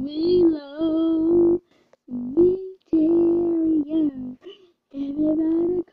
Milo, Victoria, everybody